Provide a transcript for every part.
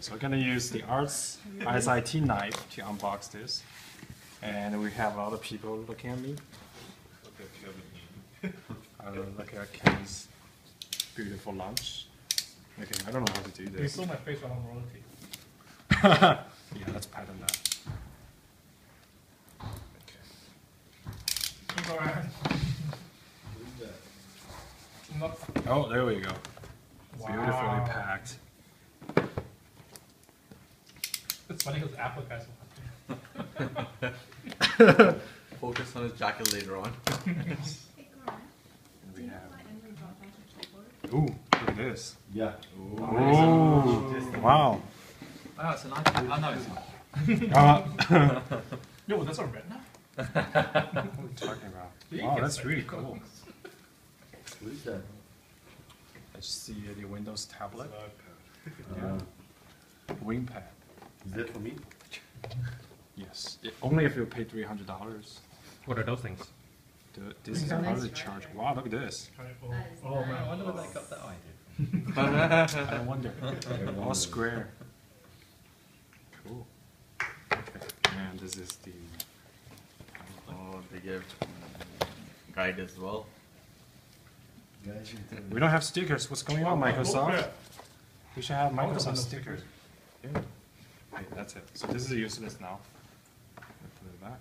so we're gonna use the Arts ISIT knife to unbox this. And we have other people looking at me. Uh, look at Ken's beautiful lunch. Okay, I don't know how to do this. You saw my face while I'm royalty. yeah, let's pattern that. It's alright. Oh, there we go. Beautifully packed. it's funny because Apple guys will Focus on his jacket later on. We have. Ooh, look at this. Yeah. Ooh, wow. Oh, it's a nice. I know it's not. Uh, Yo, that's a retina? what are you talking about? You Wow, that's really cool. What is that? I just see uh, the Windows tablet. Uh, WingPad. Is that for me? Yes. Yeah, only if you pay three hundred dollars. What are those things? This is Nice, another right? charge. Wow, look at this. Oh, oh man, I wonder where they got that idea. I wonder. All square. Cool. Okay. And this is the. Oh, they give guide as well. Guys, We don't have stickers. What's going on, Microsoft? We should have Microsoft stickers. Yeah. Okay, that's it. So this is useless now. Put it back.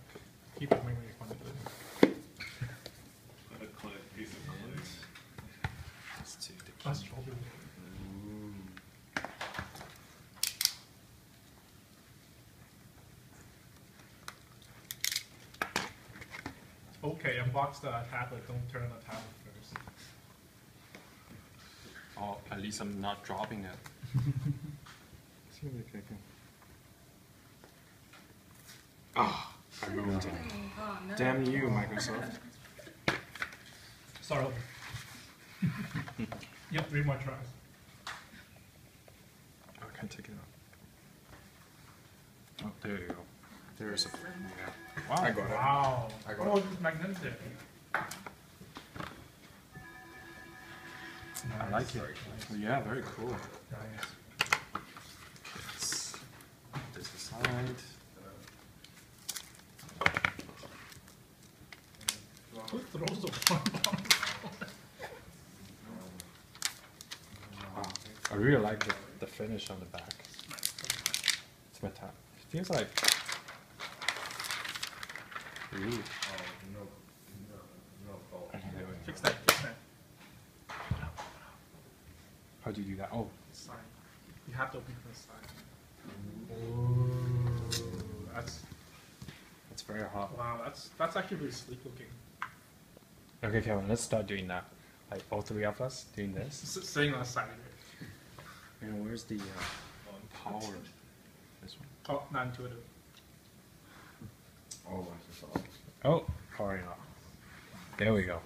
Keep it maybe fun to do. Let's take the That's trouble. Okay, unbox the tablet. Don't turn on the tablet first. Oh, at least I'm not dropping it. See if I can. Ah, I ruined it. Oh, no. Damn you, Microsoft. Start over. you have three more tries. Oh, I can't take it out. Oh, there you go. There is a. Yeah. Wow. I got it. Wow. I got oh, it's magnetic. I like it. Yeah, very cool. Nice. Let's put this aside. Who throws the Wow. I really like the, the finish on the back. It's metal. It feels like. Ooh. Okay, there we go. Fix that. Fix that. How do you do that? Oh, Side. You have to open from the side. Ooh, that's it's very hot. wow. That's that's actually really sleek looking. Okay, Kevin, let's start doing that. Like all three of us doing this. S- sitting on the side of it. And where's the uh, power? This one. Oh, not intuitive. oh, Microsoft. Oh, powering off. There we go.